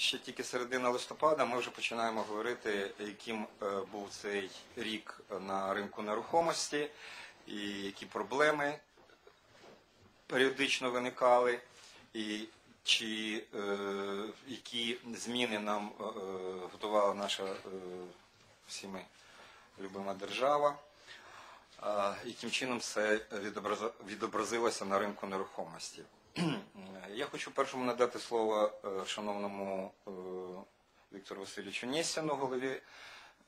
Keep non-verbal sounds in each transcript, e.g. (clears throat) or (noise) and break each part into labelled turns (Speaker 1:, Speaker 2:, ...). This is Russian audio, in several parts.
Speaker 1: ще тільки середина листопада, ми вже починаємо говорити, яким е, був цей рік на ринку нерухомості і які проблеми періодично виникали, і чи е, які зміни нам е, готувала наша е, всіми любима держава. Яким чином це відобразилося на ринку нерухомості? (clears throat) Я хочу першому надати слово е, шановному е, Віктору Васильовичу Нєсіну, голові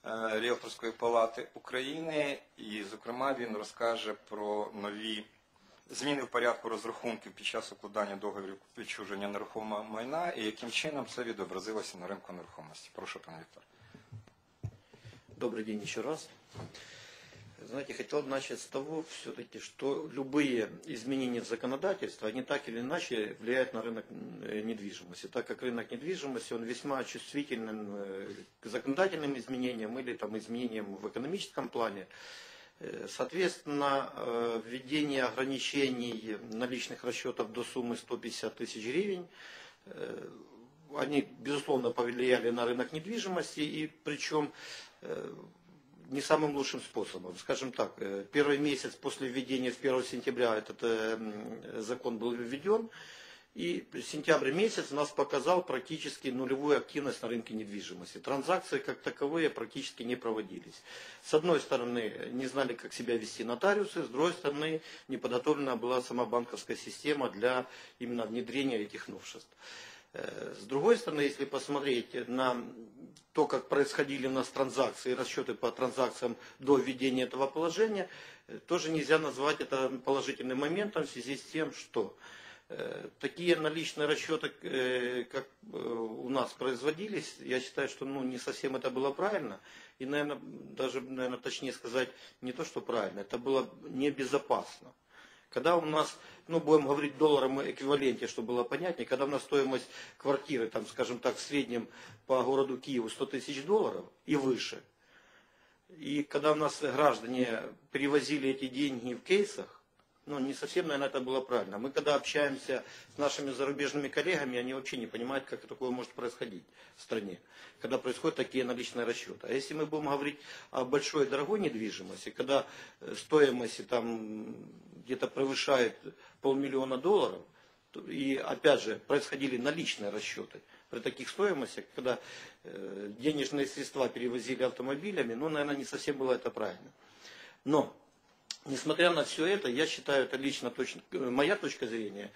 Speaker 1: е, Ріелторської палати України, і, зокрема, він розкаже про нові зміни в порядку розрахунків під час укладання договорів відчуження нерухомого майна і яким чином це відобразилося на ринку нерухомості. Прошу, пане Віктор.
Speaker 2: Добрый день еще раз. Знаете, хотел бы начать с того, все-таки, что любые изменения в законодательстве, они так или иначе влияют на рынок э, недвижимости. Так как рынок недвижимости, он весьма чувствителен э, к законодательным изменениям или там, изменениям в экономическом плане. Э, Соответственно, введение ограничений наличных расчетов до суммы 150 тысяч гривен они, безусловно, повлияли на рынок недвижимости, и причем не самым лучшим способом. Скажем так, э, первый месяц после введения в 1 сентября этот э, закон был введен, и сентябрь месяц нас показал практически нулевую активность на рынке недвижимости. Транзакции как таковые практически не проводились. С одной стороны, не знали, как себя вести нотариусы, с другой стороны, не подготовлена была сама банковская система для именно внедрения этих новшеств. Э, С другой стороны, если посмотреть на то, как происходили у нас транзакции, расчеты по транзакциям до введения этого положения, э, тоже нельзя назвать это положительным моментом в связи с тем, что э, такие наличные расчеты, э, как у нас производились, я считаю, что ну, не совсем это было правильно. И, наверное, даже, наверное, точнее сказать, не то, что правильно, это было небезопасно. Когда у нас, ну, будем говорить в долларовом эквиваленте, чтобы было понятнее, когда у нас стоимость квартиры, там, скажем так, в среднем по городу Киеву 100 тысяч долларов и выше, и когда у нас граждане перевозили эти деньги в кейсах, ну, не совсем, наверное, это было правильно. Мы когда общаемся с нашими зарубежными коллегами, они вообще не понимают, как такое может происходить в стране, когда происходят такие наличные расчеты. А если мы будем говорить о большой дорогой недвижимости, когда э, стоимость там где-то превышает полмиллиона долларов, и опять же происходили наличные расчеты при таких стоимостях, когда э, денежные средства перевозили автомобилями, ну, наверное, не совсем было это правильно. Но Несмотря на все это, я считаю, это лично точно, э, моя точка зрения,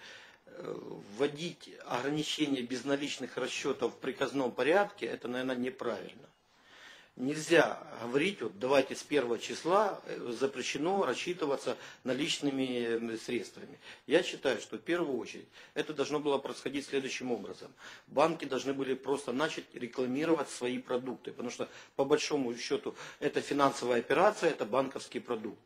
Speaker 2: э, вводить ограничения безналичных расчетов в приказном порядке, это, наверное, неправильно. Нельзя говорить, вот давайте с первого числа э, запрещено рассчитываться наличными средствами. Я считаю, что в первую очередь это должно было происходить следующим образом. Банки должны были просто начать рекламировать свои продукты, потому что по большому счету это финансовая операция, это банковский продукт.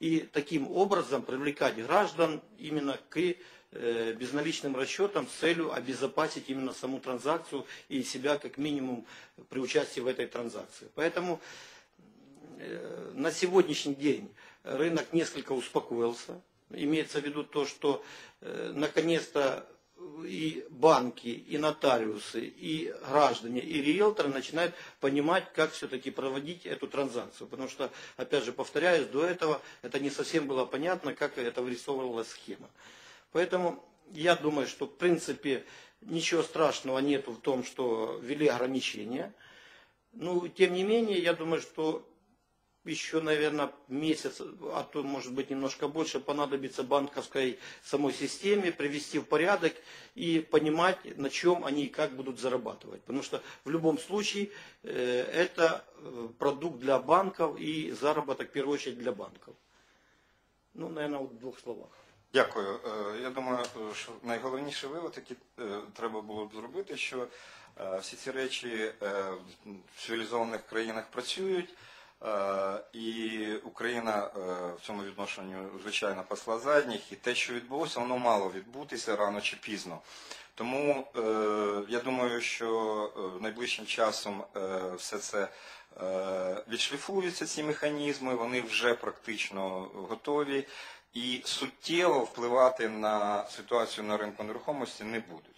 Speaker 2: И таким образом привлекать граждан именно к э, безналичным расчетам с целью обезопасить именно саму транзакцию и себя как минимум при участии в этой транзакции. Поэтому э, на сегодняшний день рынок несколько успокоился. Имеется в виду то, что э, наконец-то и банки, и нотариусы, и граждане, и риэлторы начинают понимать, как все-таки проводить эту транзакцию. Потому что, опять же, повторяюсь, до этого это не совсем было понятно, как это вырисовывалась схема. Поэтому я думаю, что в принципе ничего страшного нету в том, что ввели ограничения. Ну, тем не менее, я думаю, что еще, наверное, месяц, а то, может быть, немножко больше понадобится банковской самой системе привести в порядок и понимать, на чем они и как будут зарабатывать. Потому что в любом случае э, это э, продукт для банков и заработок, в первую очередь, для банков. Ну, наверное, вот в двух словах.
Speaker 1: Дякую. Е, Я думаю, е, що найголовніший вивод, який е, треба було б зробити, що е, всі ці речі е, в цивілізованих країнах працюють, е, І Україна е, в цьому відношенні звичайно пасла задніх, і те, що відбулося, воно мало відбутися рано чи пізно. Тому е, я думаю, що е, найближчим часом е, все це е, відшліфуються, ці механізми, вони вже практично готові і суттєво впливати на ситуацію на ринку нерухомості не будуть.